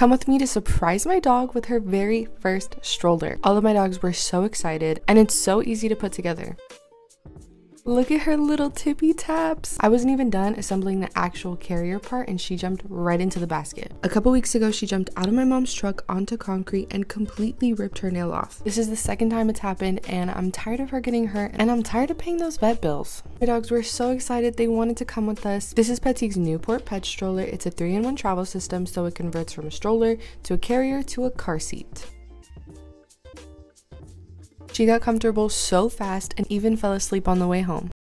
come with me to surprise my dog with her very first stroller. All of my dogs were so excited and it's so easy to put together. Look at her little tippy taps. I wasn't even done assembling the actual carrier part and she jumped right into the basket. A couple weeks ago, she jumped out of my mom's truck onto concrete and completely ripped her nail off. This is the second time it's happened and I'm tired of her getting hurt and I'm tired of paying those vet bills. My dogs were so excited they wanted to come with us. This is Petique's Newport Pet Stroller. It's a 3-in-1 travel system so it converts from a stroller to a carrier to a car seat. She got comfortable so fast and even fell asleep on the way home.